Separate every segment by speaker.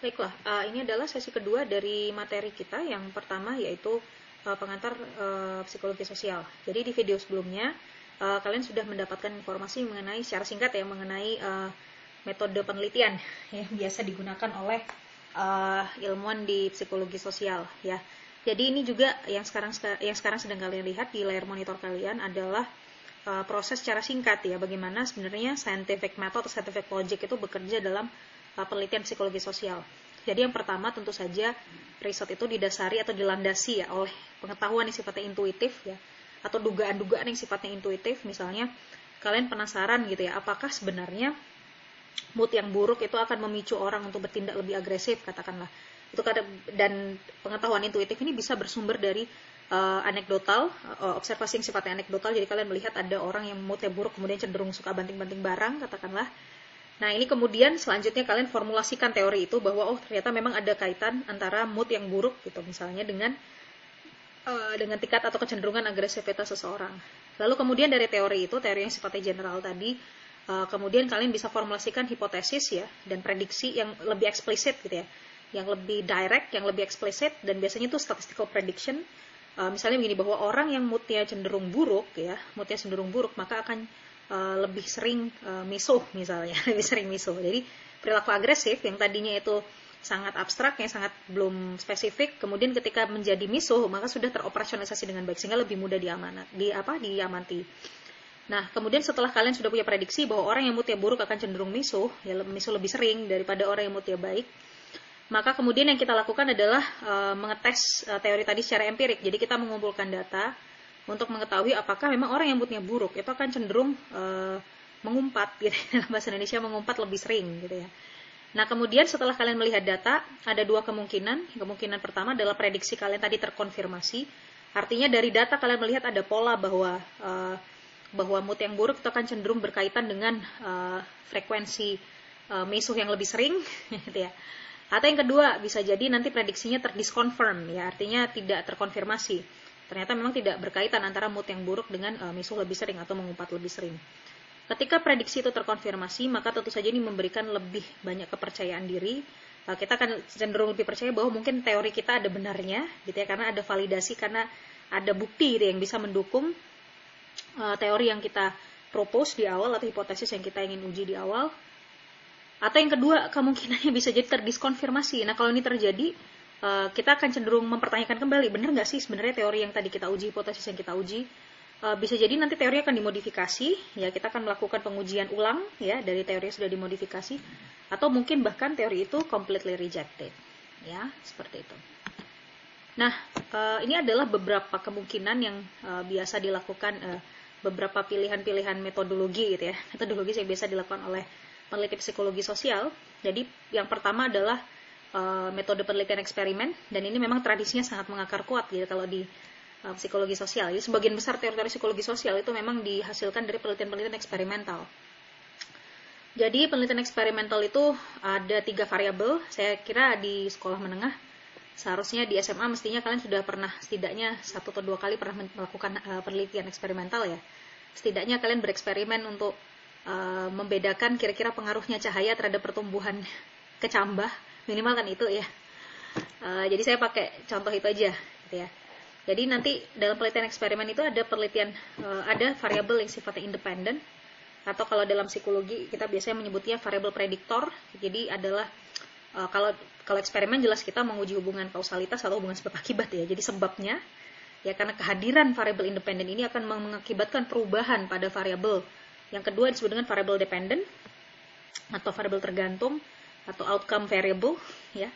Speaker 1: Baiklah, uh, ini adalah sesi kedua dari materi kita. Yang pertama yaitu uh, pengantar uh, psikologi sosial. Jadi di video sebelumnya kalian sudah mendapatkan informasi mengenai secara singkat ya mengenai metode penelitian yang biasa digunakan oleh ilmuwan di psikologi sosial ya. Jadi ini juga yang sekarang yang sekarang sedang kalian lihat di layar monitor kalian adalah proses secara singkat ya bagaimana sebenarnya scientific method atau scientific logic itu bekerja dalam penelitian psikologi sosial. Jadi yang pertama tentu saja riset itu didasari atau dilandasi ya oleh pengetahuan yang sifatnya intuitif ya atau dugaan-dugaan yang sifatnya intuitif. Misalnya kalian penasaran gitu ya apakah sebenarnya mood yang buruk itu akan memicu orang untuk bertindak lebih agresif katakanlah. Itu dan pengetahuan intuitif ini bisa bersumber dari uh, anekdotal uh, observasi yang sifatnya anekdotal. Jadi kalian melihat ada orang yang moodnya buruk kemudian cenderung suka banting-banting barang katakanlah Nah, ini kemudian selanjutnya kalian formulasikan teori itu bahwa oh ternyata memang ada kaitan antara mood yang buruk gitu misalnya dengan uh, dengan tingkat atau kecenderungan agresivitas seseorang. Lalu kemudian dari teori itu, teori yang sifatnya general tadi, uh, kemudian kalian bisa formulasikan hipotesis ya dan prediksi yang lebih eksplisit gitu ya. Yang lebih direct, yang lebih eksplisit dan biasanya itu statistical prediction. Uh, misalnya begini bahwa orang yang moodnya cenderung buruk ya, moodnya cenderung buruk maka akan uh, lebih sering uh, misuh misalnya, lebih sering misuh. Jadi perilaku agresif yang tadinya itu sangat abstrak, yang sangat belum spesifik, kemudian ketika menjadi misuh maka sudah teroperasionalisasi dengan baik sehingga lebih mudah diamanat, di apa diamati. Nah, kemudian setelah kalian sudah punya prediksi bahwa orang yang moodnya buruk akan cenderung misuh, ya misuh lebih sering daripada orang yang moodnya baik, maka kemudian yang kita lakukan adalah uh, mengetes uh, teori tadi secara empirik. Jadi kita mengumpulkan data, untuk mengetahui apakah memang orang yang moodnya buruk itu akan cenderung uh, mengumpat gitu dalam bahasa Indonesia mengumpat lebih sering gitu ya. Nah kemudian setelah kalian melihat data ada dua kemungkinan. Kemungkinan pertama adalah prediksi kalian tadi terkonfirmasi. Artinya dari data kalian melihat ada pola bahwa uh, bahwa mood yang buruk itu akan cenderung berkaitan dengan uh, frekuensi uh, misuh yang lebih sering gitu ya. Atau yang kedua bisa jadi nanti prediksinya terdiskonfirm ya artinya tidak terkonfirmasi ternyata memang tidak berkaitan antara mood yang buruk dengan uh, misuh lebih sering atau mengumpat lebih sering. Ketika prediksi itu terkonfirmasi, maka tentu saja ini memberikan lebih banyak kepercayaan diri. Uh, kita akan cenderung lebih percaya bahwa mungkin teori kita ada benarnya, gitu ya, karena ada validasi, karena ada bukti gitu, yang bisa mendukung uh, teori yang kita propose di awal atau hipotesis yang kita ingin uji di awal. Atau yang kedua, kemungkinannya bisa jadi terdiskonfirmasi. Nah, kalau ini terjadi, Eh, kita akan cenderung mempertanyakan kembali benar nggak sih sebenarnya teori yang tadi kita uji hipotesis yang kita uji? Uh, bisa jadi nanti teori akan dimodifikasi ya kita akan melakukan pengujian ulang ya dari teori yang sudah dimodifikasi atau mungkin bahkan teori itu completely rejected ya seperti itu. Nah uh, ini adalah beberapa kemungkinan yang biasa dilakukan beberapa pilihan-pilihan metodologi gitu ya metodologi yang biasa dilakukan oleh peneliti psikologi sosial. Jadi yang pertama adalah uh, metode penelitian eksperimen dan ini memang tradisinya sangat mengakar kuat gitu kalau di uh, psikologi sosial. Jadi sebagian besar teori-teori psikologi sosial itu memang dihasilkan dari penelitian-penelitian eksperimental. Jadi penelitian eksperimental itu ada tiga variabel. Saya kira di sekolah menengah seharusnya di SMA mestinya kalian sudah pernah setidaknya satu atau dua kali pernah melakukan uh, penelitian eksperimental ya. Setidaknya kalian bereksperimen untuk uh, membedakan kira-kira pengaruhnya cahaya terhadap pertumbuhan kecambah minimal kan itu ya. Uh, jadi saya pakai contoh itu aja gitu ya. Jadi nanti dalam penelitian eksperimen itu ada penelitian uh, ada variabel yang sifatnya independen atau kalau dalam psikologi kita biasanya menyebutnya variabel prediktor. Jadi adalah uh, kalau kalau eksperimen jelas kita menguji hubungan kausalitas atau hubungan sebab akibat ya. Jadi sebabnya ya karena kehadiran variabel independen ini akan mengakibatkan perubahan pada variabel. Yang kedua disebut dengan variabel dependent atau variabel tergantung atau outcome variable ya.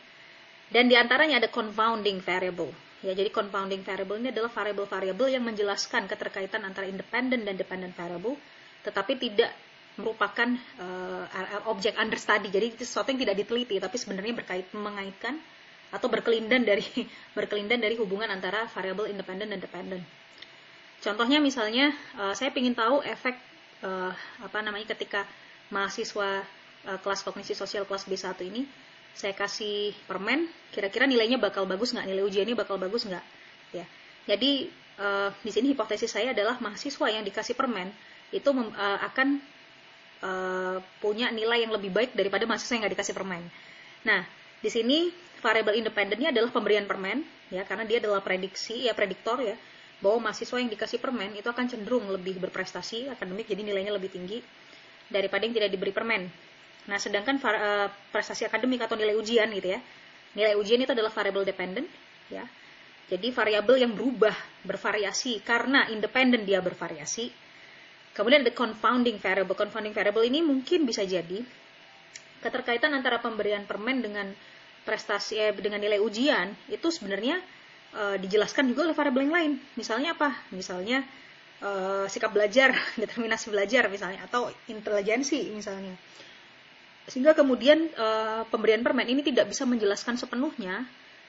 Speaker 1: Dan di antaranya ada confounding variable. Ya, jadi confounding variable ini adalah variable-variable yang menjelaskan keterkaitan antara independent dan dependent variable, tetapi tidak merupakan uh, objek understudy. Jadi itu sesuatu yang tidak diteliti, tapi sebenarnya berkait mengaitkan atau berkelindan dari berkelindan dari hubungan antara variable independent dan dependent. Contohnya misalnya, uh, saya ingin tahu efek uh, apa namanya ketika mahasiswa kelas kognisi sosial kelas B1 ini saya kasih permen, kira-kira nilainya bakal bagus nggak? Nilai ujiannya bakal bagus nggak? Ya. Jadi uh, di sini hipotesis saya adalah mahasiswa yang dikasih permen itu uh, akan uh, punya nilai yang lebih baik daripada mahasiswa yang nggak dikasih permen. Nah, Di sini variabel independennya adalah pemberian permen, ya karena dia adalah prediksi, ya prediktor ya, bahwa mahasiswa yang dikasih permen itu akan cenderung lebih berprestasi akademik, jadi nilainya lebih tinggi daripada yang tidak diberi permen. Nah, sedangkan uh, prestasi akademik atau nilai ujian gitu ya, nilai ujian itu adalah variable dependent, ya. Jadi variabel yang berubah, bervariasi karena independen dia bervariasi. Kemudian ada confounding variable. Confounding variable ini mungkin bisa jadi keterkaitan antara pemberian permen dengan prestasi eh, dengan nilai ujian itu sebenarnya eh, dijelaskan juga oleh variabel yang lain. Misalnya apa? Misalnya eh, sikap belajar, determinasi belajar misalnya atau intelijensi misalnya. Sehingga kemudian eh, pemberian permen ini tidak bisa menjelaskan sepenuhnya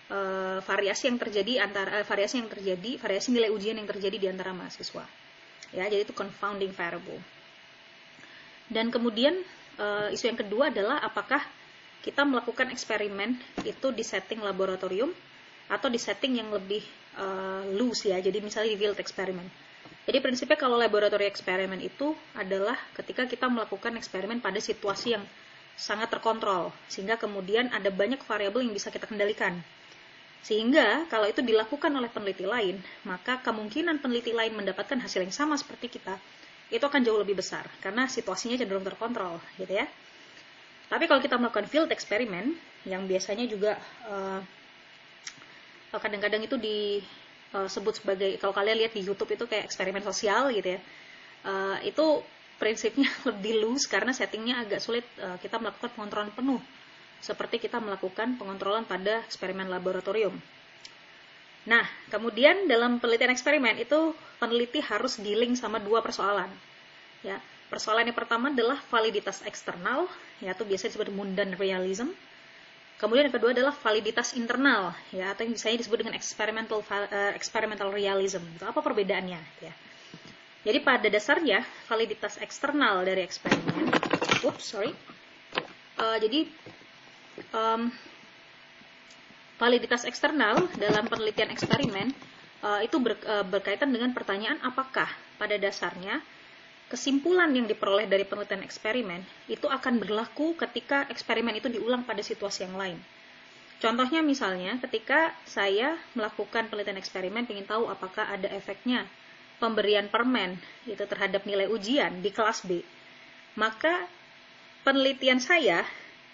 Speaker 1: eh, variasi yang terjadi antara eh, variasi yang terjadi, variasi nilai ujian yang terjadi di antara mahasiswa. Ya, jadi itu confounding variable. Dan kemudian uh, isu yang kedua adalah apakah kita melakukan eksperimen itu di setting laboratorium atau di setting yang lebih uh, loose ya, jadi misalnya di field experiment. Jadi prinsipnya kalau laboratorium eksperimen itu adalah ketika kita melakukan eksperimen pada situasi yang sangat terkontrol, sehingga kemudian ada banyak variabel yang bisa kita kendalikan. Sehingga kalau itu dilakukan oleh peneliti lain, maka kemungkinan peneliti lain mendapatkan hasil yang sama seperti kita itu akan jauh lebih besar karena situasinya cenderung terkontrol gitu ya. Tapi kalau kita melakukan field experiment yang biasanya juga kadang eh, kadang-kadang itu disebut eh, sebagai kalau kalian lihat di YouTube itu kayak eksperimen sosial gitu ya. Uh, itu prinsipnya lebih loose karena settingnya agak sulit uh, kita melakukan pengontrolan penuh seperti kita melakukan pengontrolan pada eksperimen laboratorium. Nah, kemudian dalam penelitian eksperimen itu peneliti harus dealing sama dua persoalan. Ya, persoalan yang pertama adalah validitas eksternal, yaitu biasanya disebut mundane realism. Kemudian yang kedua adalah validitas internal, ya atau yang biasanya disebut dengan experimental uh, experimental realism. Itu apa perbedaannya? Ya. Jadi pada dasarnya validitas eksternal dari eksperimen, oops sorry. Uh, jadi um, validitas eksternal dalam penelitian eksperimen uh, itu ber, uh, berkaitan dengan pertanyaan apakah pada dasarnya kesimpulan yang diperoleh dari penelitian eksperimen itu akan berlaku ketika eksperimen itu diulang pada situasi yang lain. Contohnya misalnya ketika saya melakukan penelitian eksperimen ingin tahu apakah ada efeknya pemberian permen itu terhadap nilai ujian di kelas B, maka penelitian saya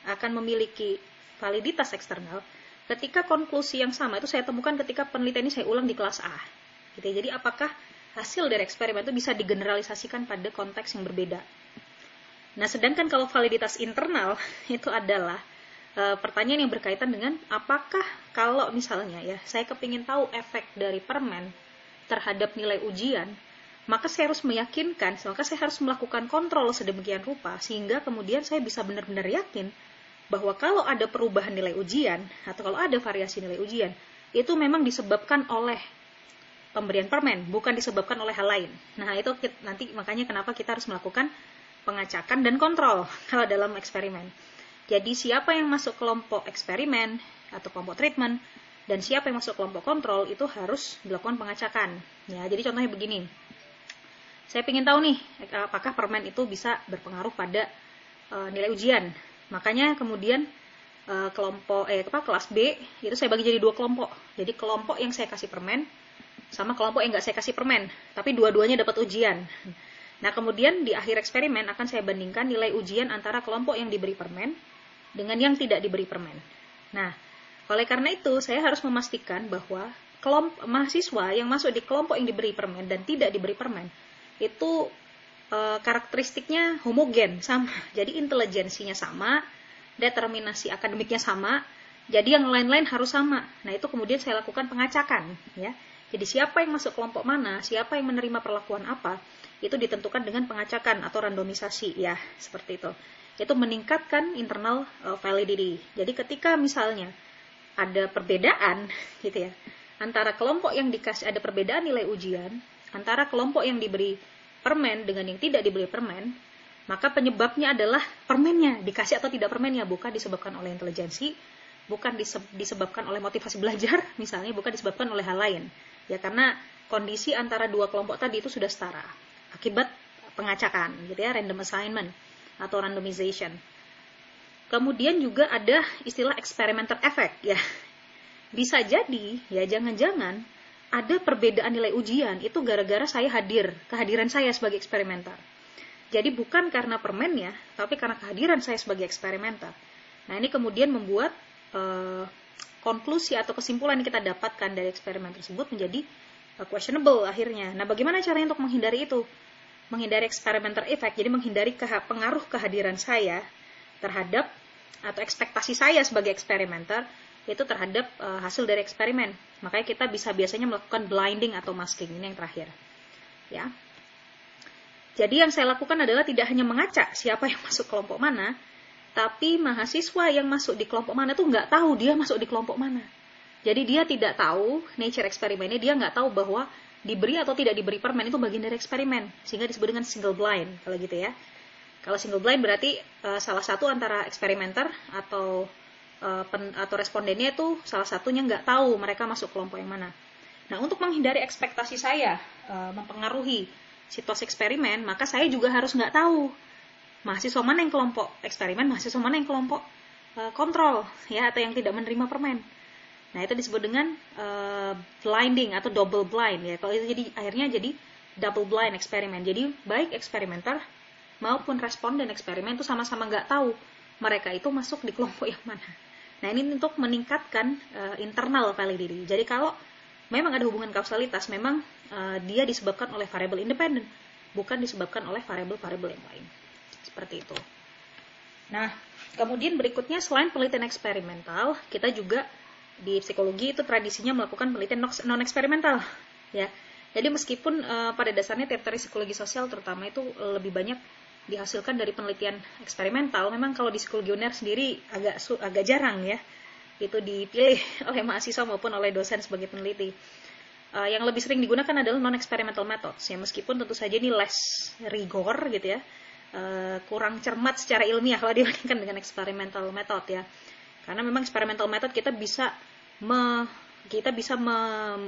Speaker 1: akan memiliki validitas eksternal ketika konklusi yang sama itu saya temukan ketika penelitian ini saya ulang di kelas A. Gitu ya. Jadi apakah hasil dari eksperimen itu bisa digeneralisasikan pada konteks yang berbeda. Nah, sedangkan kalau validitas internal itu adalah e, pertanyaan yang berkaitan dengan apakah kalau misalnya ya saya kepingin tahu efek dari permen terhadap nilai ujian, maka saya harus meyakinkan, maka saya harus melakukan kontrol sedemikian rupa sehingga kemudian saya bisa benar-benar yakin bahwa kalau ada perubahan nilai ujian atau kalau ada variasi nilai ujian itu memang disebabkan oleh pemberian permen, bukan disebabkan oleh hal lain. Nah, itu nanti makanya kenapa kita harus melakukan pengacakan dan kontrol kalau dalam eksperimen. Jadi siapa yang masuk kelompok eksperimen atau kelompok treatment dan siapa yang masuk kelompok kontrol itu harus dilakukan pengacakan. Ya, jadi contohnya begini. Saya ingin tahu nih apakah permen itu bisa berpengaruh pada uh, nilai ujian. Makanya kemudian uh, kelompok eh apa kelas B itu saya bagi jadi dua kelompok. Jadi kelompok yang saya kasih permen sama kelompok yang nggak saya kasih permen, tapi dua-duanya dapat ujian. Nah, kemudian di akhir eksperimen akan saya bandingkan nilai ujian antara kelompok yang diberi permen dengan yang tidak diberi permen. Nah, oleh karena itu saya harus memastikan bahwa kelompok mahasiswa yang masuk di kelompok yang diberi permen dan tidak diberi permen itu e, karakteristiknya homogen sama. Jadi intelijensinya sama, determinasi akademiknya sama, jadi yang lain-lain harus sama. Nah, itu kemudian saya lakukan pengacakan, ya. Jadi siapa yang masuk kelompok mana, siapa yang menerima perlakuan apa, itu ditentukan dengan pengacakan atau randomisasi, ya, seperti itu. Itu meningkatkan internal uh, validity. Jadi ketika misalnya ada perbedaan, gitu ya, antara kelompok yang dikasih ada perbedaan nilai ujian, antara kelompok yang diberi permen dengan yang tidak dibeli permen, maka penyebabnya adalah permennya, dikasih atau tidak permennya, bukan disebabkan oleh intelijensi, bukan disebabkan oleh motivasi belajar, misalnya, bukan disebabkan oleh hal lain. Ya karena kondisi antara dua kelompok tadi itu sudah setara akibat pengacakan, gitu ya, random assignment atau randomization. Kemudian juga ada istilah experimenter effect ya. Bisa jadi ya jangan-jangan ada perbedaan nilai ujian itu gara-gara saya hadir, kehadiran saya sebagai eksperimenter. Jadi bukan karena permennya, tapi karena kehadiran saya sebagai eksperimenter. Nah ini kemudian membuat uh, konklusi atau kesimpulan yang kita dapatkan dari eksperimen tersebut menjadi uh, questionable akhirnya. Nah bagaimana caranya untuk menghindari itu? Menghindari experimenter effect, jadi menghindari pengaruh kehadiran saya terhadap atau ekspektasi saya sebagai eksperimenter itu terhadap uh, hasil dari eksperimen. Makanya kita bisa biasanya melakukan blinding atau masking ini yang terakhir. Ya. Jadi yang saya lakukan adalah tidak hanya mengacak siapa yang masuk kelompok mana, tapi mahasiswa yang masuk di kelompok mana tuh nggak tahu dia masuk di kelompok mana. Jadi dia tidak tahu nature eksperimennya, dia nggak tahu bahwa diberi atau tidak diberi permen itu bagian dari eksperimen, sehingga disebut dengan single blind kalau gitu ya. Kalau single blind berarti uh, salah satu antara eksperimenter atau uh, pen, atau respondennya itu salah satunya nggak tahu mereka masuk kelompok yang mana. Nah untuk menghindari ekspektasi saya uh, mempengaruhi situasi eksperimen, maka saya juga harus nggak tahu mahasiswa mana yang kelompok eksperimen, mahasiswa mana yang kelompok uh, kontrol, ya atau yang tidak menerima permen. Nah itu disebut dengan uh, blinding atau double blind ya. Kalau itu jadi akhirnya jadi double blind eksperimen. Jadi baik eksperimenter maupun responden eksperimen itu sama-sama nggak tahu mereka itu masuk di kelompok yang mana. Nah ini untuk meningkatkan uh, internal validity. Jadi kalau memang ada hubungan kausalitas, memang uh, dia disebabkan oleh variabel independen, bukan disebabkan oleh variabel-variabel yang lain. Seperti itu. Nah, kemudian berikutnya selain penelitian eksperimental, kita juga di psikologi itu tradisinya melakukan penelitian non eksperimental, ya. Jadi meskipun uh, pada dasarnya teori psikologi sosial terutama itu lebih banyak dihasilkan dari penelitian eksperimental, memang kalau di psikologi UNER sendiri agak agak jarang ya itu dipilih oleh mahasiswa maupun oleh dosen sebagai peneliti. Uh, yang lebih sering digunakan adalah non-experimental methods, ya meskipun tentu saja ini less rigor gitu ya, uh, kurang cermat secara ilmiah kalau dibandingkan dengan experimental method ya. Karena memang experimental method kita bisa me, kita bisa me,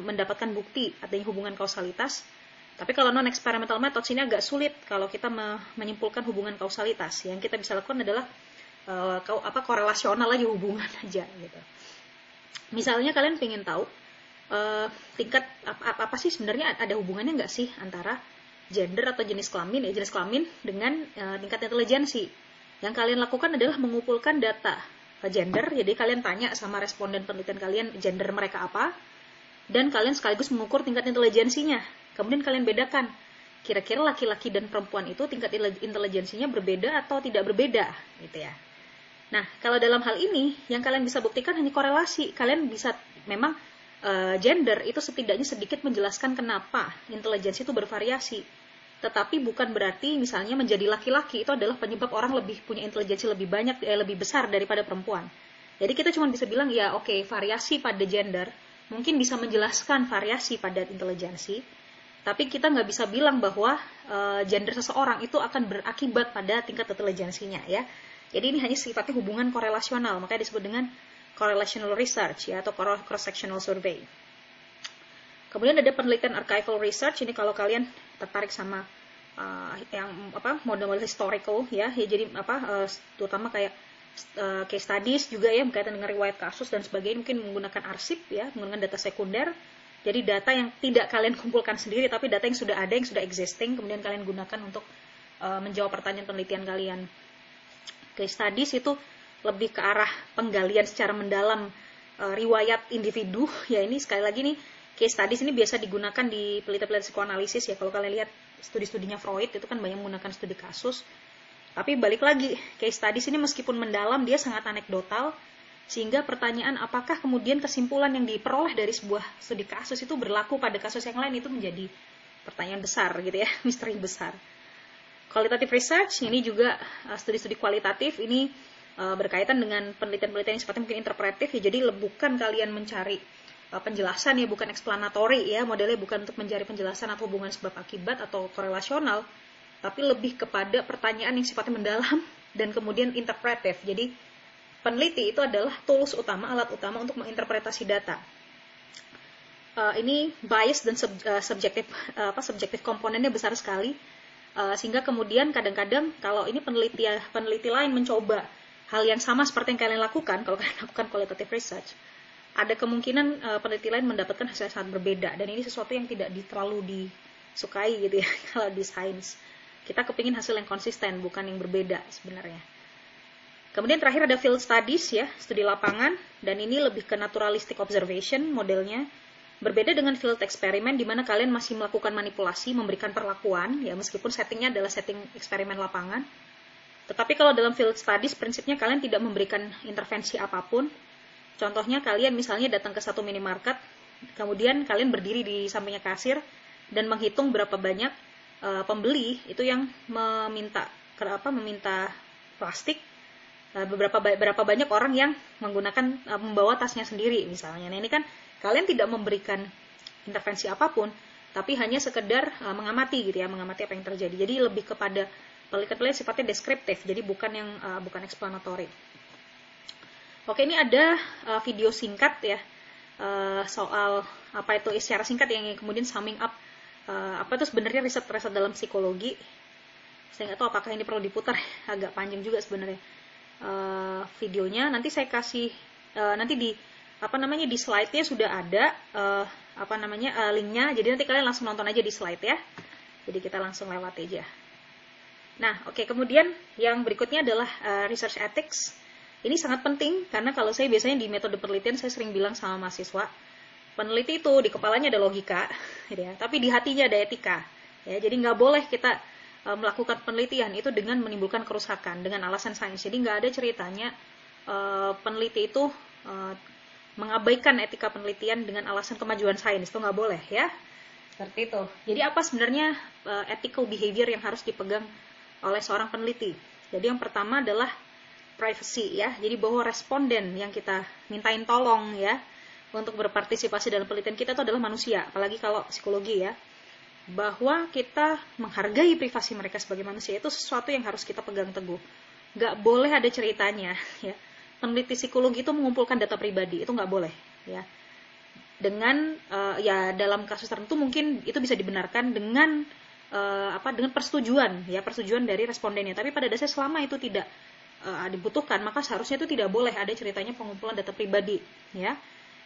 Speaker 1: mendapatkan bukti adanya hubungan kausalitas. Tapi kalau non experimental method ini agak sulit kalau kita me, menyimpulkan hubungan kausalitas. Yang kita bisa lakukan adalah uh, apa korelasional aja hubungan aja gitu. Misalnya kalian pengen tahu uh, tingkat apa, apa, apa sih sebenarnya ada hubungannya nggak sih antara gender atau jenis kelamin ya jenis kelamin dengan uh, tingkat intelijensi. Yang kalian lakukan adalah mengumpulkan data gender. Jadi kalian tanya sama responden penelitian kalian gender mereka apa dan kalian sekaligus mengukur tingkat intelijensinya. Kemudian kalian bedakan kira-kira laki-laki dan perempuan itu tingkat intelijensinya berbeda atau tidak berbeda gitu ya. Nah, kalau dalam hal ini yang kalian bisa buktikan hanya korelasi. Kalian bisa memang uh, gender itu setidaknya sedikit menjelaskan kenapa intelijensi itu bervariasi. Tetapi bukan berarti misalnya menjadi laki-laki itu adalah penyebab orang lebih punya intelijensi lebih banyak eh, lebih besar daripada perempuan. Jadi kita cuma bisa bilang ya oke okay, variasi pada gender mungkin bisa menjelaskan variasi pada intelijensi, tapi kita nggak bisa bilang bahwa uh, gender seseorang itu akan berakibat pada tingkat intelijensinya ya. Jadi ini hanya sifatnya hubungan korelasional, makanya disebut dengan correlational research ya atau cross-sectional survey. Kemudian ada penelitian archival research ini kalau kalian tertarik sama uh, yang apa model-model historical ya, ya jadi apa uh, terutama kayak case studies juga ya berkaitan dengan riwayat kasus dan sebagainya mungkin menggunakan arsip ya, menggunakan data sekunder. Jadi data yang tidak kalian kumpulkan sendiri tapi data yang sudah ada yang sudah existing kemudian kalian gunakan untuk uh, menjawab pertanyaan penelitian kalian. Case studies itu lebih ke arah penggalian secara mendalam e, riwayat individu. Ya ini sekali lagi nih case studies ini biasa digunakan di pelitian-pelitian psikoanalisis ya. Kalau kalian lihat studi-studinya Freud itu kan banyak menggunakan studi kasus. Tapi balik lagi case studies ini meskipun mendalam dia sangat anekdotal sehingga pertanyaan apakah kemudian kesimpulan yang diperoleh dari sebuah studi kasus itu berlaku pada kasus yang lain itu menjadi pertanyaan besar gitu ya misteri besar. Qualitative research ini juga uh, studi-studi kualitatif ini uh, berkaitan dengan penelitian-penelitian yang sifatnya mungkin interpretif ya. Jadi bukan kalian mencari uh, penjelasan ya bukan explanatory ya modelnya bukan untuk mencari penjelasan atau hubungan sebab akibat atau korelasional tapi lebih kepada pertanyaan yang sifatnya mendalam dan kemudian interpretif. Jadi peneliti itu adalah tools utama alat utama untuk menginterpretasi data. Uh, ini bias dan sub, uh, subjektif uh, apa subjektif komponennya besar sekali. Uh, sehingga kemudian kadang-kadang kalau ini peneliti peneliti lain mencoba hal yang sama seperti yang kalian lakukan kalau kalian lakukan qualitative research ada kemungkinan uh, peneliti lain mendapatkan hasil yang sangat berbeda. Dan ini sesuatu yang tidak di, terlalu disukai gitu ya kalau di sains. Kita kepingin hasil yang konsisten bukan yang berbeda sebenarnya kemudian terakhir ada field studies ya studi lapangan. Dan ini lebih ke naturalistic observation modelnya. Berbeda dengan field eksperimen di mana kalian masih melakukan manipulasi memberikan perlakuan ya meskipun settingnya adalah setting eksperimen lapangan. Tetapi kalau dalam field studies prinsipnya kalian tidak memberikan intervensi apa pun. Contohnya kalian misalnya datang ke satu minimarket, kemudian kalian berdiri di sampingnya kasir dan menghitung berapa banyak uh, pembeli itu yang meminta apa meminta plastik beberapa berapa banyak orang yang menggunakan uh, membawa tasnya sendiri misalnya. Nah, ini kan kalian tidak memberikan intervensi apa pun, tapi hanya sekedar uh, mengamati gitu ya, mengamati apa yang terjadi. Jadi lebih kepada penelitian sifatnya deskriptif, jadi bukan yang bukan explanatory. Oke, ini ada video singkat ya soal apa itu secara singkat yang kemudian summing up apa itu sebenarnya riset-riset dalam psikologi. Saya nggak tahu apakah ini perlu diputar, agak panjang juga sebenarnya uh, videonya. Nanti saya kasih uh, nanti di apa namanya di slide-nya sudah ada uh, apa namanya uh, linknya. Jadi nanti kalian langsung nonton aja di slide ya. Jadi kita langsung lewat aja. Nah, oke okay, kemudian yang berikutnya adalah uh, research ethics. Ini sangat penting karena kalau saya biasanya di metode penelitian saya sering bilang sama mahasiswa, peneliti itu di kepalanya ada logika, ya, tapi di hatinya ada etika. Ya, jadi nggak boleh kita uh, melakukan penelitian itu dengan menimbulkan kerusakan dengan alasan sains. Jadi nggak ada ceritanya uh, peneliti itu uh, mengabaikan etika penelitian dengan alasan kemajuan sains itu nggak boleh ya. Seperti itu. Jadi apa sebenarnya uh, ethical behavior yang harus dipegang oleh seorang peneliti? Jadi yang pertama adalah privacy ya. Jadi bahwa responden yang kita mintain tolong ya untuk berpartisipasi dalam penelitian kita itu adalah manusia, apalagi kalau psikologi ya. Bahwa kita menghargai privasi mereka sebagai manusia itu sesuatu yang harus kita pegang teguh. Gak boleh ada ceritanya ya. Peneliti psikologi itu mengumpulkan data pribadi, itu nggak boleh ya. Dengan uh, ya dalam kasus tertentu mungkin itu bisa dibenarkan dengan uh, apa dengan persetujuan ya persetujuan dari respondennya. Tapi pada dasarnya selama itu tidak uh, dibutuhkan, maka seharusnya itu tidak boleh ada ceritanya pengumpulan data pribadi, ya.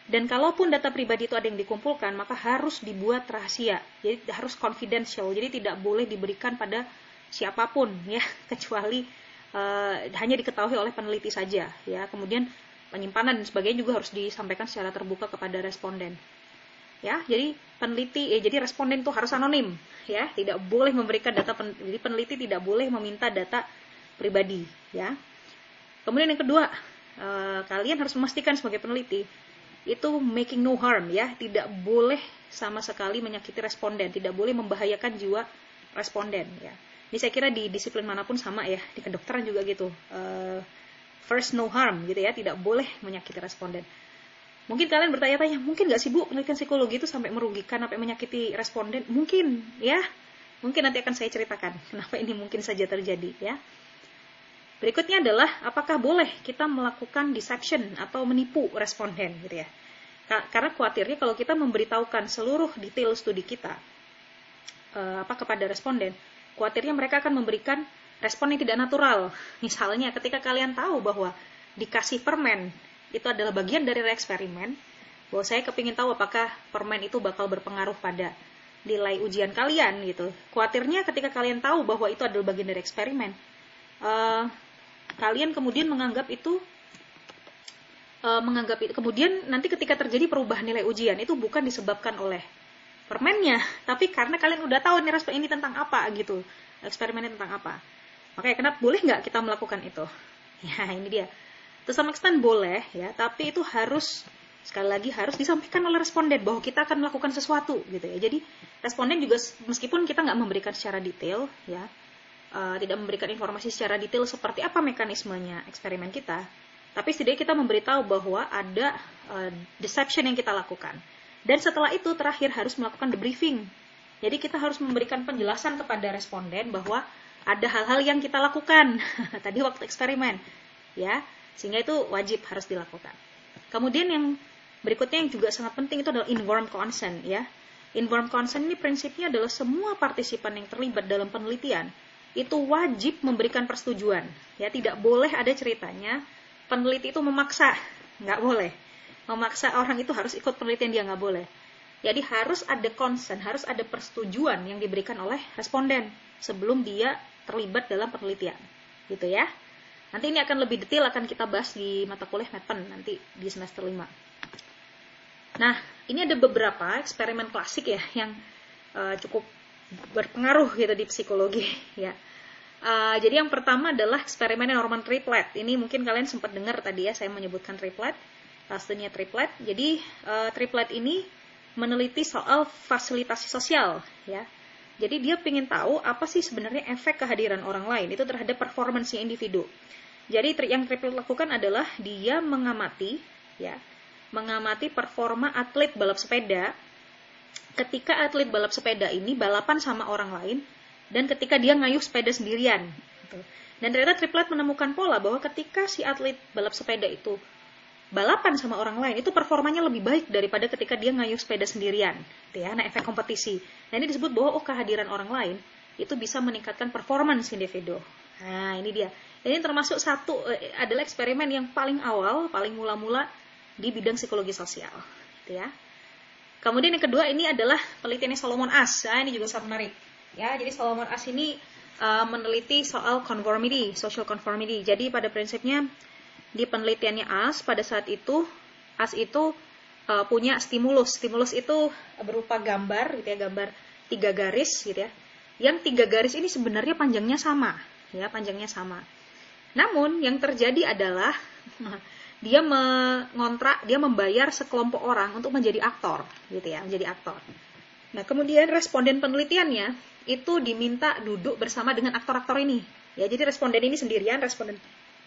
Speaker 1: Dan kalaupun data pribadi itu ada yang dikumpulkan, maka harus dibuat rahasia. Jadi harus confidential. Jadi tidak boleh diberikan pada siapa pun, ya, kecuali uh, hanya diketahui oleh peneliti saja, ya. Kemudian penyimpanan dan sebagainya juga harus disampaikan secara terbuka kepada responden. Ya, jadi peneliti, eh, jadi responden itu harus anonim, ya, tidak boleh memberikan data. Pen, jadi peneliti tidak boleh meminta data pribadi, ya. Kemudian yang kedua, uh, kalian harus memastikan sebagai peneliti itu making no harm ya, tidak boleh sama sekali menyakiti responden, tidak boleh membahayakan jiwa responden ya. Ini saya kira di disiplin mana pun sama ya, di kedokteran juga gitu. Uh, first no harm gitu ya, tidak boleh menyakiti responden. Mungkin kalian bertanya-tanya, mungkin nggak sih bu penelitian psikologi itu sampai merugikan, sampai menyakiti responden? Mungkin ya, mungkin nanti akan saya ceritakan kenapa ini mungkin saja terjadi ya. Berikutnya adalah apakah boleh kita melakukan deception atau menipu responden gitu ya. Karena khawatirnya kalau kita memberitahukan seluruh detail studi kita uh, apa kepada responden, khawatirnya mereka akan memberikan respon yang tidak natural. Misalnya ketika kalian tahu bahwa dikasih permen itu adalah bagian dari eksperimen, bahwa saya kepingin tahu apakah permen itu bakal berpengaruh pada nilai ujian kalian gitu. Khawatirnya ketika kalian tahu bahwa itu adalah bagian dari eksperimen, uh, kalian kemudian menganggap itu uh, menganggap itu kemudian nanti ketika terjadi perubahan nilai ujian itu bukan disebabkan oleh permennya, tapi karena kalian udah tahu nih respon ini tentang apa gitu, eksperimennya tentang apa. Makanya kenapa boleh nggak kita melakukan itu? Ya ini dia. To some extent boleh ya, tapi itu harus sekali lagi harus disampaikan oleh responden bahwa kita akan melakukan sesuatu gitu ya. Jadi responden juga meskipun kita nggak memberikan secara detail ya, uh, tidak memberikan informasi secara detail seperti apa mekanismenya eksperimen kita, tapi setidaknya kita memberitahu bahwa ada uh, deception yang kita lakukan. Dan setelah itu terakhir harus melakukan debriefing. Jadi kita harus memberikan penjelasan kepada responden bahwa ada hal-hal yang kita lakukan tadi waktu eksperimen, ya, sehingga itu wajib harus dilakukan. Kemudian yang berikutnya yang juga sangat penting itu adalah informed consent, ya. Informed consent ini prinsipnya adalah semua partisipan yang terlibat dalam penelitian itu wajib memberikan persetujuan. Ya, tidak boleh ada ceritanya peneliti itu memaksa, nggak boleh. Memaksa orang itu harus ikut penelitian dia nggak boleh. Jadi harus ada consent, harus ada persetujuan yang diberikan oleh responden sebelum dia terlibat dalam penelitian. Gitu ya. Nanti ini akan lebih detail akan kita bahas di mata kuliah MEPEN nanti di semester 5. Nah, ini ada beberapa eksperimen klasik ya yang uh, cukup berpengaruh gitu di psikologi ya. Uh, jadi yang pertama adalah eksperimen Norman triplet. Ini mungkin kalian sempat dengar tadi ya saya menyebutkan triplet, hasilnya triplet. Jadi uh, triplet ini meneliti soal fasilitasi sosial ya. Jadi dia ingin tahu apa sih sebenarnya efek kehadiran orang lain itu terhadap performance individu. Jadi yang Triple lakukan adalah dia mengamati ya, mengamati performa atlet balap sepeda ketika atlet balap sepeda ini balapan sama orang lain dan ketika dia ngayuh sepeda sendirian. Gitu. Dan ternyata triplet menemukan pola bahwa ketika si atlet balap sepeda itu balapan sama orang lain itu performanya lebih baik daripada ketika dia ngayuh sepeda sendirian gitu ya nah efek kompetisi. Nah ini disebut bahwa oh kehadiran orang lain itu bisa meningkatkan performance individu. Nah ini dia. Ini termasuk satu eh, adalah eksperimen yang paling awal paling mula-mula di bidang psikologi sosial gitu ya. Kemudian yang kedua ini adalah penelitiannya Solomon As nah, ini juga sangat menarik ya jadi Solomon As ini uh, meneliti soal conformity social conformity jadi pada prinsipnya di penelitiannya AS pada saat itu AS itu uh, punya stimulus. Stimulus itu berupa gambar gitu ya, gambar tiga garis gitu ya. Yang tiga garis ini sebenarnya panjangnya sama, ya, panjangnya sama. Namun yang terjadi adalah dia mengontrak, dia membayar sekelompok orang untuk menjadi aktor, gitu ya, menjadi aktor. Nah, kemudian responden penelitiannya itu diminta duduk bersama dengan aktor-aktor ini. Ya, jadi responden ini sendirian, responden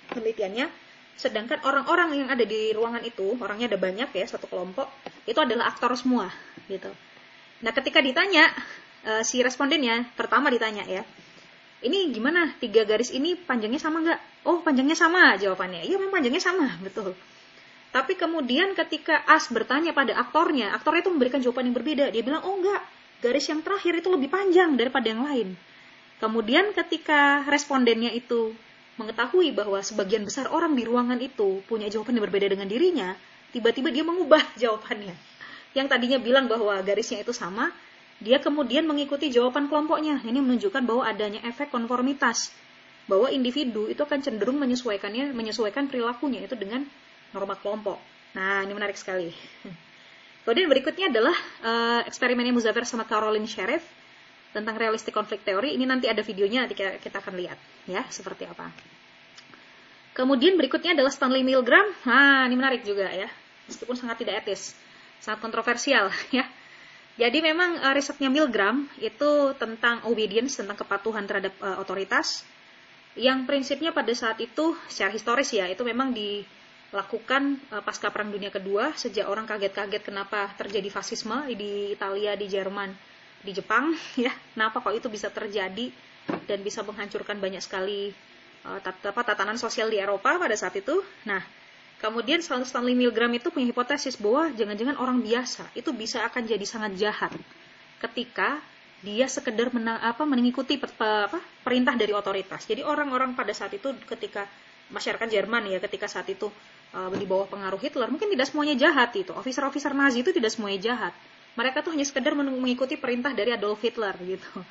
Speaker 1: penelitiannya Sedangkan orang-orang yang ada di ruangan itu, orangnya ada banyak ya, satu kelompok, itu adalah aktor semua, gitu. Nah, ketika ditanya uh, si respondennya, pertama ditanya ya, ini gimana? Tiga garis ini panjangnya sama nggak? Oh, panjangnya sama jawabannya. Iya, memang panjangnya sama, betul. Tapi kemudian ketika As bertanya pada aktornya, aktornya itu memberikan jawaban yang berbeda. Dia bilang, oh enggak, garis yang terakhir itu lebih panjang daripada yang lain. Kemudian ketika respondennya itu mengetahui bahwa sebagian besar orang di ruangan itu punya jawaban yang berbeda dengan dirinya, tiba-tiba dia mengubah jawabannya. Yang tadinya bilang bahwa garisnya itu sama, dia kemudian mengikuti jawaban kelompoknya. Ini menunjukkan bahwa adanya efek konformitas. Bahwa individu itu akan cenderung menyesuaikannya, menyesuaikan perilakunya itu dengan norma kelompok. Nah, ini menarik sekali. Kemudian berikutnya adalah uh, eksperimennya Muzaffer sama Caroline Sheriff tentang realistic conflict theory. Ini nanti ada videonya, nanti kita akan lihat ya seperti apa. Kemudian berikutnya adalah Stanley Milgram. Nah, ini menarik juga ya. Meskipun sangat tidak etis, sangat kontroversial ya. Jadi memang uh, risetnya Milgram itu tentang obedience, tentang kepatuhan terhadap uh, otoritas. Yang prinsipnya pada saat itu secara historis ya, itu memang dilakukan uh, pasca Perang Dunia Kedua sejak orang kaget-kaget kenapa terjadi fasisme di Italia, di Jerman, di Jepang ya. Kenapa kok itu bisa terjadi dan bisa menghancurkan banyak sekali uh, tatanan sosial di Eropa pada saat itu. Nah, kemudian Stanley Milgram itu punya hipotesis bahwa jangan-jangan orang biasa itu bisa akan jadi sangat jahat ketika dia sekedar mena, apa, mengikuti pe, apa, perintah dari otoritas. Jadi orang-orang pada saat itu ketika masyarakat Jerman ya ketika saat itu uh, di bawah pengaruh Hitler mungkin tidak semuanya jahat itu. Officer-officer Nazi itu tidak semuanya jahat. Mereka tuh hanya sekedar mengikuti perintah dari Adolf Hitler gitu.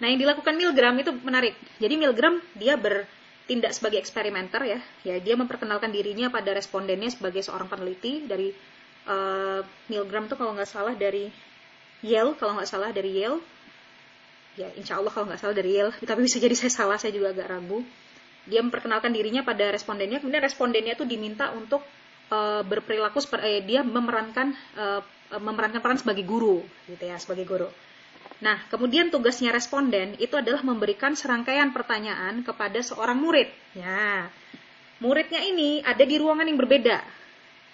Speaker 1: Nah, yang dilakukan Milgram itu menarik. Jadi Milgram dia ber tindak sebagai eksperimenter ya. Ya, dia memperkenalkan dirinya pada respondennya sebagai seorang peneliti dari uh, Milgram tuh kalau nggak salah dari Yale, kalau nggak salah dari Yale. Ya, insya Allah kalau nggak salah dari Yale, tapi bisa jadi saya salah, saya juga agak ragu. Dia memperkenalkan dirinya pada respondennya, kemudian respondennya tuh diminta untuk uh, berperilaku eh, dia memerankan uh, memerankan peran sebagai guru, gitu ya, sebagai guru. Nah, kemudian tugasnya responden itu adalah memberikan serangkaian pertanyaan kepada seorang murid. Ya, muridnya ini ada di ruangan yang berbeda,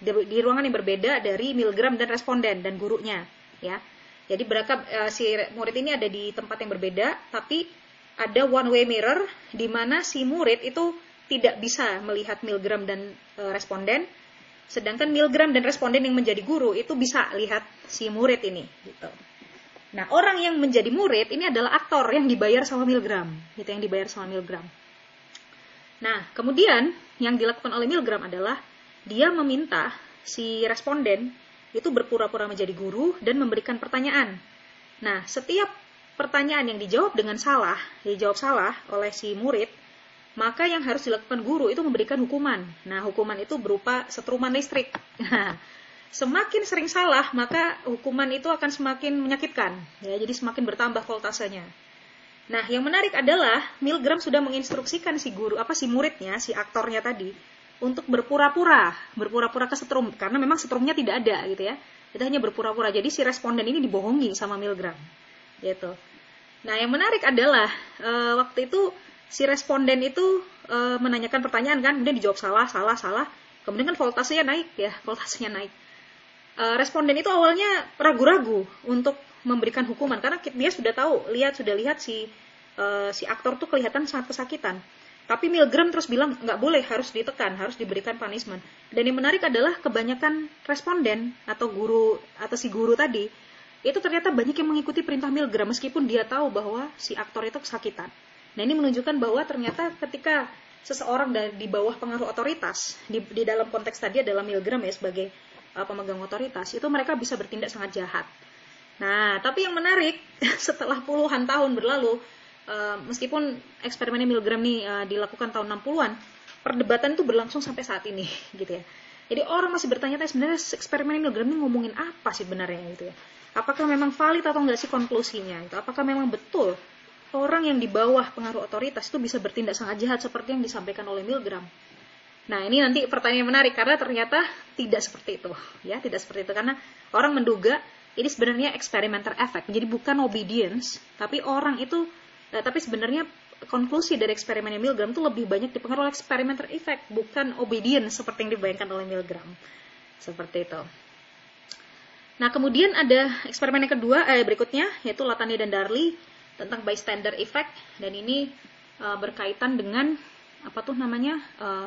Speaker 1: di, di ruangan yang berbeda dari Milgram dan responden dan gurunya. Ya, jadi mereka uh, si murid ini ada di tempat yang berbeda, tapi ada one way mirror di mana si murid itu tidak bisa melihat Milgram dan uh, responden, sedangkan Milgram dan responden yang menjadi guru itu bisa lihat si murid ini. Gitu. Nah, orang yang menjadi murid ini adalah aktor yang dibayar sama Milgram, gitu yang dibayar sama Milgram. Nah, kemudian yang dilakukan oleh Milgram adalah dia meminta si responden itu berpura-pura menjadi guru dan memberikan pertanyaan. Nah, setiap pertanyaan yang dijawab dengan salah, dijawab salah oleh si murid, maka yang harus dilakukan guru itu memberikan hukuman. Nah, hukuman itu berupa setruman listrik. Nah, semakin sering salah, maka hukuman itu akan semakin menyakitkan. Ya, jadi semakin bertambah voltasenya. Nah, yang menarik adalah Milgram sudah menginstruksikan si guru, apa si muridnya, si aktornya tadi, untuk berpura-pura, berpura-pura ke setrum, karena memang setrumnya tidak ada gitu ya. Itu hanya berpura-pura. Jadi si responden ini dibohongi sama Milgram. Gitu. Nah, yang menarik adalah e, waktu itu si responden itu e, menanyakan pertanyaan kan, kemudian dijawab salah, salah, salah. Kemudian kan voltasenya naik ya, voltasenya naik. Eh, responden itu awalnya ragu-ragu untuk memberikan hukuman karena dia sudah tahu, lihat sudah lihat si uh, si aktor tuh kelihatan sangat kesakitan. Tapi Milgram terus bilang nggak boleh, harus ditekan, harus diberikan punishment. Dan yang menarik adalah kebanyakan responden atau guru atau si guru tadi itu ternyata banyak yang mengikuti perintah Milgram meskipun dia tahu bahwa si aktor itu kesakitan. Nah ini menunjukkan bahwa ternyata ketika seseorang di bawah pengaruh otoritas di, di dalam konteks tadi adalah Milgram ya sebagai uh, pemegang otoritas itu mereka bisa bertindak sangat jahat. Nah, tapi yang menarik setelah puluhan tahun berlalu, uh, meskipun eksperimen Milgram ini uh, dilakukan tahun 60-an, perdebatan itu berlangsung sampai saat ini, gitu ya. Jadi orang masih bertanya-tanya sebenarnya eksperimen Milgram ini ngomongin apa sih sebenarnya gitu ya. Apakah memang valid atau enggak sih konklusinya itu? Apakah memang betul orang yang di bawah pengaruh otoritas itu bisa bertindak sangat jahat seperti yang disampaikan oleh Milgram? Nah, ini nanti pertanyaan menarik karena ternyata tidak seperti itu, ya, tidak seperti itu karena orang menduga ini sebenarnya experimenter effect. Jadi bukan obedience, tapi orang itu eh, tapi sebenarnya konklusi dari eksperimen Milgram itu lebih banyak dipengaruhi oleh experimenter effect, bukan obedience seperti yang dibayangkan oleh Milgram. Seperti itu. Nah, kemudian ada eksperimen yang kedua eh, berikutnya yaitu Latani dan Darley tentang bystander effect. Dan ini uh, berkaitan dengan apa tuh namanya uh,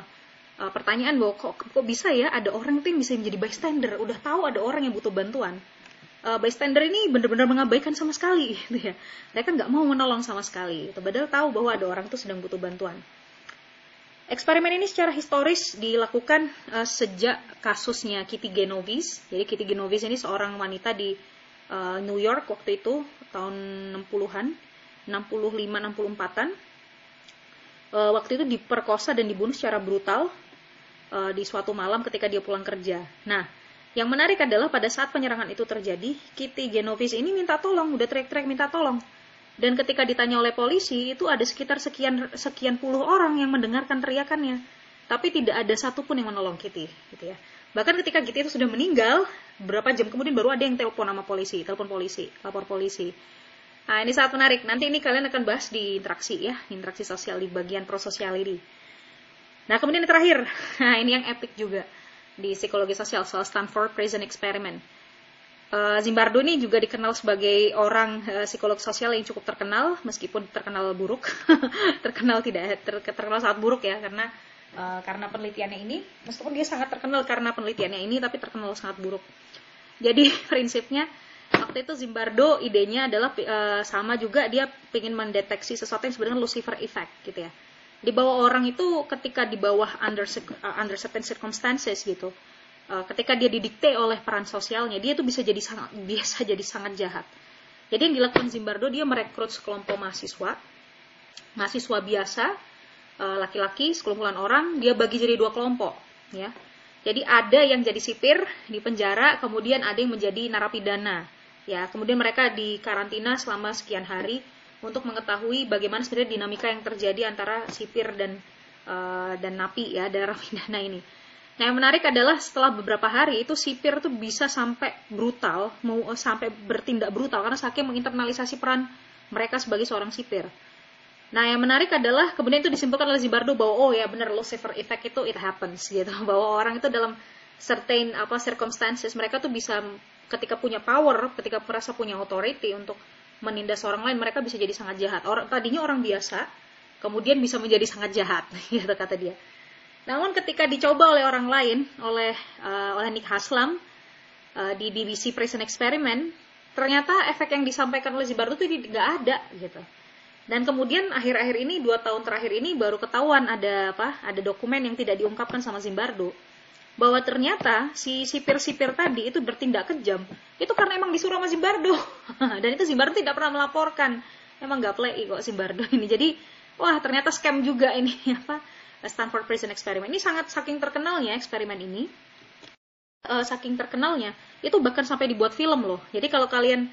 Speaker 1: uh, pertanyaan bahwa kok, kok bisa ya ada orang yang bisa menjadi bystander? Udah tahu ada orang yang butuh bantuan. Uh, bystander ini benar-benar mengabaikan sama sekali gitu ya. Mereka nggak mau menolong sama sekali gitu. padahal tahu bahwa ada orang itu sedang butuh bantuan eksperimen ini secara historis dilakukan uh, sejak kasusnya Kitty Genovis jadi Kitty Genovis ini seorang wanita di uh, New York waktu itu tahun 60-an 65 64-an uh, waktu itu diperkosa dan dibunuh secara brutal uh, di suatu malam ketika dia pulang kerja. Nah, yang menarik adalah pada saat penyerangan itu terjadi, Kitty Genovis ini minta tolong, udah teriak-teriak minta tolong. Dan ketika ditanya oleh polisi, itu ada sekitar sekian sekian puluh orang yang mendengarkan teriakannya. Tapi tidak ada satupun yang menolong Kitty, gitu ya. Bahkan ketika Kitty itu sudah meninggal, berapa jam kemudian baru ada yang telepon nama polisi, telepon polisi, lapor polisi. Nah, ini sangat menarik. Nanti ini kalian akan bahas di interaksi ya, interaksi sosial di bagian prososiality. Nah, kemudian yang terakhir, nah ini yang epic juga di psikologi sosial soal Stanford Prison Experiment. Uh, Zimbardo ini juga dikenal sebagai orang uh, psikolog sosial yang cukup terkenal, meskipun terkenal buruk, terkenal tidak ter, terkenal sangat buruk ya, karena uh, karena penelitiannya ini, meskipun dia sangat terkenal karena penelitiannya ini, tapi terkenal sangat buruk. Jadi prinsipnya waktu itu Zimbardo idenya adalah sama juga dia ingin mendeteksi sesuatu yang sebenarnya Lucifer effect gitu ya. Di bawah orang itu ketika di bawah under under certain circumstances gitu uh, ketika dia didikte oleh peran sosialnya dia itu bisa jadi sangat biasa jadi sangat jahat. Jadi yang dilakukan Zimbardo dia merekrut sekelompok mahasiswa. Mahasiswa biasa uh, laki-laki sekelumpulan orang dia bagi jadi dua kelompok ya. Jadi ada yang jadi sipir di penjara kemudian ada yang menjadi narapidana ya. Kemudian mereka di karantina selama sekian hari untuk mengetahui bagaimana sebenarnya dinamika yang terjadi antara sipir dan uh, dan napi ya daerah pidana ini. Nah yang menarik adalah setelah beberapa hari itu sipir tuh bisa sampai brutal, mau sampai bertindak brutal karena saking menginternalisasi peran mereka sebagai seorang sipir. Nah yang menarik adalah kemudian itu disimpulkan oleh Zimbardo bahwa oh ya benar Lucifer effect itu it happens gitu bahwa orang itu dalam certain apa circumstances mereka tuh bisa ketika punya power, ketika merasa punya authority untuk menindas orang lain mereka bisa jadi sangat jahat. Orang tadinya orang biasa, kemudian bisa menjadi sangat jahat, gitu kata dia. Namun ketika dicoba oleh orang lain, oleh uh, oleh Nick Haslam uh, di BBC Prison Experiment, ternyata efek yang disampaikan oleh Zimbardo itu nggak ada gitu. Dan kemudian akhir-akhir ini dua tahun terakhir ini baru ketahuan ada apa ada dokumen yang tidak diungkapkan sama Zimbardo. Bahwa ternyata si sipir-sipir tadi itu bertindak kejam. Itu karena emang disuruh sama Zimbardo. Dan itu Zimbardo tidak pernah melaporkan. Emang nggak play kok Zimbardo ini. Jadi wah ternyata scam juga ini apa Stanford Prison Experiment ini sangat saking terkenalnya eksperimen ini uh, saking terkenalnya itu bahkan sampai dibuat film loh jadi kalau kalian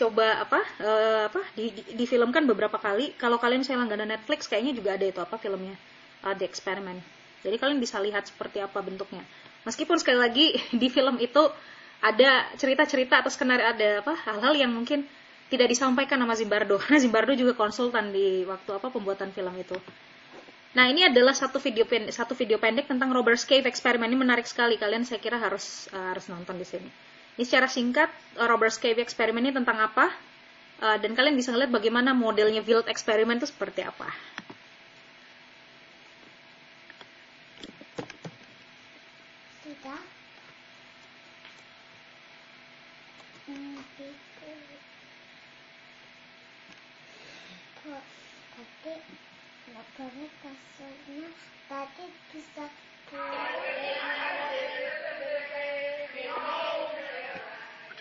Speaker 1: coba apa uh, apa di, di, difilmkan beberapa kali. Kalau kalian saya langganan Netflix kayaknya juga ada itu apa filmnya uh, The Experiment. Jadi kalian bisa lihat seperti apa bentuknya. Meskipun sekali lagi di film itu ada cerita-cerita atau skenario ada apa hal-hal yang mungkin tidak disampaikan sama Zimbardo karena Zimbardo juga konsultan di waktu apa pembuatan film itu. Nah ini adalah satu video pendek, satu video pendek tentang Robert's Cave eksperimen ini menarik sekali kalian saya kira harus uh, harus nonton di sini. Ini secara singkat uh, Robert Cave eksperimen ini tentang apa? Uh, dan kalian bisa ngeliat bagaimana modelnya Wild eksperimen itu seperti apa. Sudah. Tapi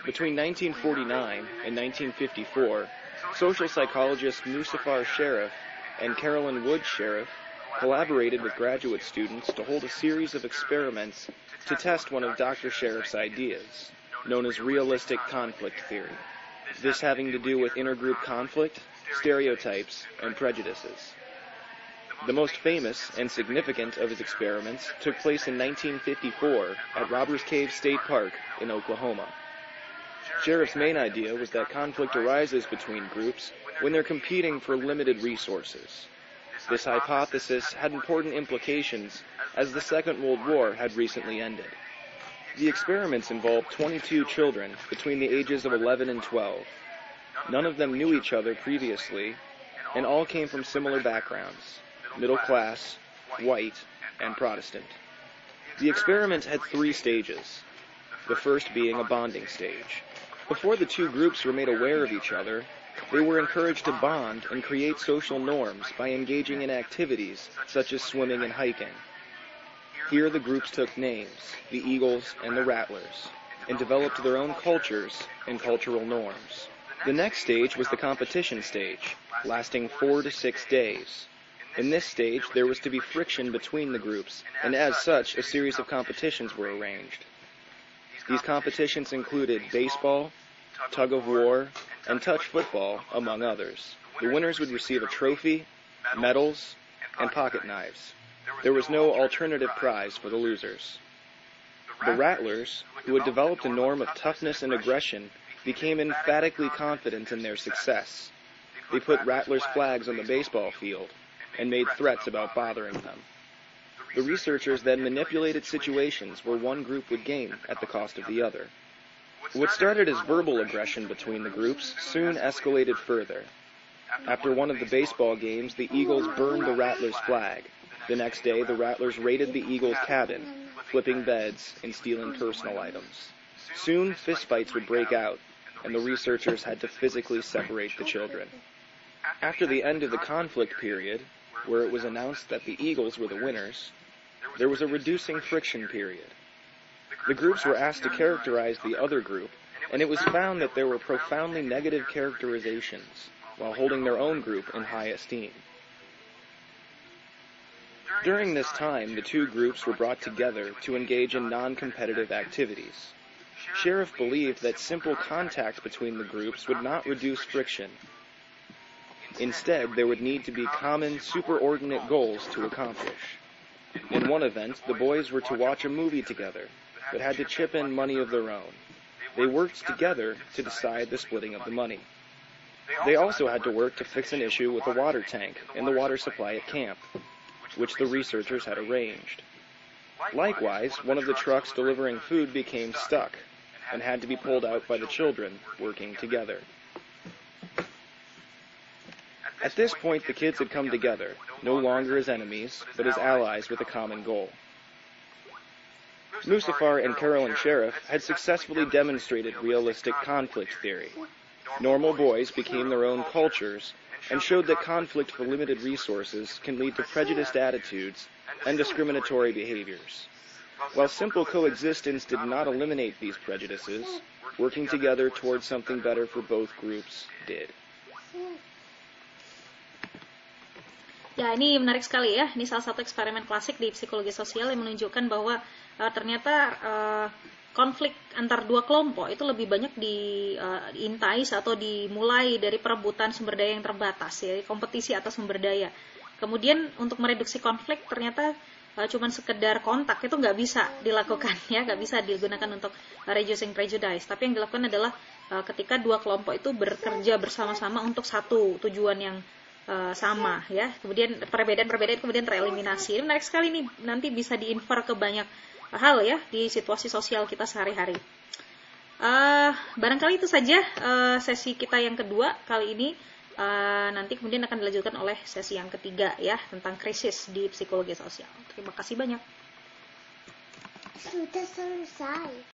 Speaker 2: Between 1949 and 1954, social psychologist Musafar Sharif and Carolyn Wood Sharif collaborated with graduate students to hold a series of experiments to test one of Dr. Sharif's ideas, known as realistic conflict theory. This having to do with intergroup conflict, stereotypes, and prejudices. The most famous and significant of his experiments took place in 1954 at Robbers Cave State Park in Oklahoma. Sheriff's main idea was that conflict arises between groups when they're competing for limited resources. This hypothesis had important implications as the Second World War had recently ended. The experiments involved 22 children between the ages of 11 and 12. None of them knew each other previously, and all came from similar backgrounds middle class, white, and Protestant. The experiment had three stages, the first being a bonding stage. Before the two groups were made aware of each other, they were encouraged to bond and create social norms by engaging in activities such as swimming and hiking. Here the groups took names, the Eagles and the Rattlers, and developed their own cultures and cultural norms. The next stage was the competition stage, lasting four to six days. In this stage, there was to be friction between the groups, and as such, a series of competitions were arranged. These competitions included baseball, tug of war, and touch football, among others. The winners would receive a trophy, medals, and pocket knives. There was no alternative prize for the losers. The Rattlers, who had developed a norm of toughness and aggression, became emphatically confident in their success. They put Rattlers' flags on the baseball field and made threats about bothering them. The researchers then manipulated situations where one group would gain at the cost of the other. What started as verbal aggression between the groups soon escalated further. After one of the baseball games, the Eagles burned the Rattlers' flag. The next day, the Rattlers raided the Eagles' cabin, flipping beds and stealing personal items. Soon, fistfights would break out, and the researchers had to physically separate the children. After the end of the conflict period, where it was announced that the Eagles were the winners, there was a reducing friction period. The groups were asked to characterize the other group, and it was found that there were profoundly negative characterizations, while holding their own group in high esteem. During this time, the two groups were brought together to engage in non-competitive activities. Sheriff believed that simple contact between the groups would not reduce friction. Instead, there would need to be common, superordinate goals to accomplish. In one event, the boys were to watch a movie together, but had to chip in money of their own. They worked together to decide the splitting of the money. They also had to work to fix an issue with the water tank and the water supply at camp, which the researchers had arranged. Likewise, one of the trucks delivering food became stuck and had to be pulled out by the children working together. At this point, the kids had come together, no longer as enemies, but as allies with a common goal. Musafar and Carolyn Sheriff had successfully demonstrated realistic conflict theory. Normal boys became their own cultures and showed that conflict for limited resources can lead to prejudiced attitudes and discriminatory behaviors. While simple coexistence did not eliminate these prejudices, working together towards something better for both groups did.
Speaker 1: Ya, ini menarik sekali ya. Ini salah satu eksperimen klasik di psikologi sosial yang menunjukkan bahwa uh, ternyata uh, konflik antar dua kelompok itu lebih banyak diintai uh, atau dimulai dari perebutan sumber daya yang terbatas ya, kompetisi atas sumber daya. Kemudian untuk mereduksi konflik ternyata uh, cuman sekedar kontak itu nggak bisa dilakukan ya, nggak bisa digunakan untuk reducing prejudice. Tapi yang dilakukan adalah ketika dua kelompok itu bekerja bersama-sama untuk satu tujuan yang uh, sama ya. Kemudian perbedaan-perbedaan kemudian tereliminasi. Ini menarik sekali nih. Nanti bisa diinfer ke banyak hal ya di situasi sosial kita sehari-hari. Uh, barangkali itu saja uh, sesi kita yang kedua kali ini. Uh, nanti kemudian akan dilanjutkan oleh sesi yang ketiga ya tentang krisis di psikologi sosial. Terima kasih banyak.
Speaker 3: Sudah selesai.